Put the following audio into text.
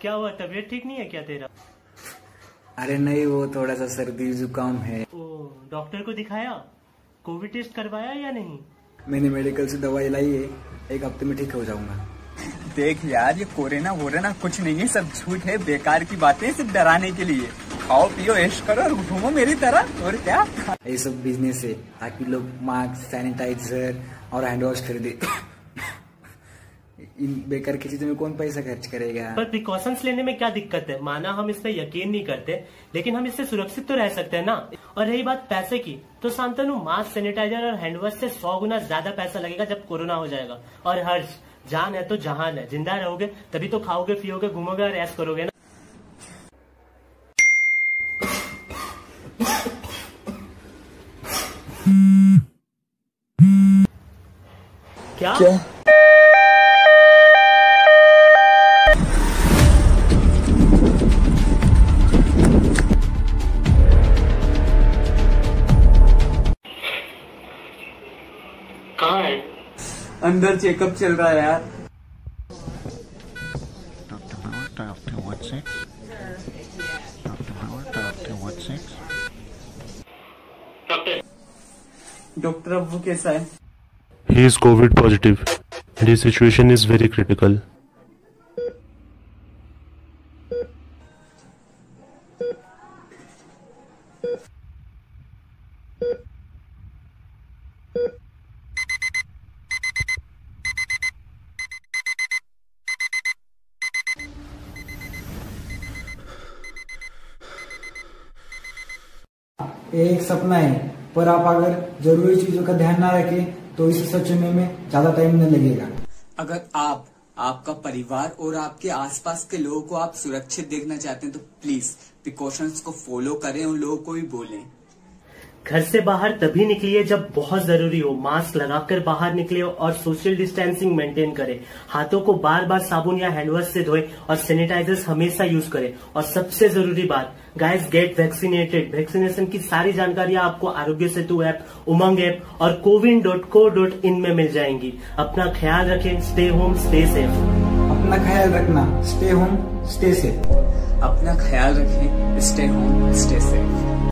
क्या हुआ? तबीयत ठीक नहीं है क्या तेरा? अरे नहीं वो थोड़ा सा सर्दी जुकाम है। ओ डॉक्टर को दिखाया? कोविड टेस्ट करवाया या नहीं? मैंने मेडिकल से दवाई लाई है। एक हफ़्ते में ठीक हो जाऊँगा। देख यार ये कोरोना वोरोना कुछ नहीं है सब झूठ है बेकार की बातें सिर्फ़ डराने के लिए। खाओ पियो ऐश करो और घूमो मेरी तरह और क्या? ये सब बिज़नेस है। ताकि लोग मास्क सैनिटाइजर और हैंड वॉश खरीदे। इन बेकार की चीज़ों में कौन पैसा खर्च करेगा? पर प्रिकॉशंस लेने में क्या दिक्कत है? माना हम इस पे यकीन नहीं करते लेकिन हम इससे सुरक्षित तो रह सकते हैं ना? और रही बात पैसे की तो शांतनु मास्क सैनिटाइजर और हैंडवॉश से सौ गुना ज़्यादा पैसा लगेगा जब कोरोना हो जाएगा। और हर्ष जान है तो जहान है ज़िंदा रहोगे तभी तो खाओगे पियोगे घूमोगे और ऐस करोगे ना? क्या, क्या? अंदर चेकअप चल रहा है यार Dr. Bauer, Dr. What six? Dr. Bauer, Dr. What six? Doctor doctor अब वो कैसा है एक सपना है, पर आप अगर ज़रूरी चीज़ों का ध्यान ना रखें तो इसे सोचने में ज़्यादा टाइम नहीं लगेगा। अगर आप, आपका परिवार और आपके आसपास के लोगों को आप सुरक्षित देखना चाहते हैं तो प्लीज़ प्रिकॉशंस को फॉलो करें उन लोगों को भी बोलें। घर से बाहर तभी निकलिए जब बहुत ज़रूरी हो। मास्क लगाकर बाहर निकले और सोशल डिस्टेंसिंग मेंटेन करें। हाथों को बार बार साबुन या हैंडवॉश से धोएँ और सैनिटाइजर्स हमेशा यूज़ करें। और सबसे ज़रूरी बात गाइस गेट वैक्सीनेटेड वैक्सीनेशन की सारी जानकारियाँ आपको आरोग्य सेतु ऐप, उमंग ऐप और कोविन डॉट को डॉट इन में मिल जाएँगी। अपना ख्याल रखें स्टे होम स्टे सेफ़ अपना ख्याल रखना स्टे होम स्टे सेफ़ अपना ख्याल रखें स्टे होम स्टे सेफ़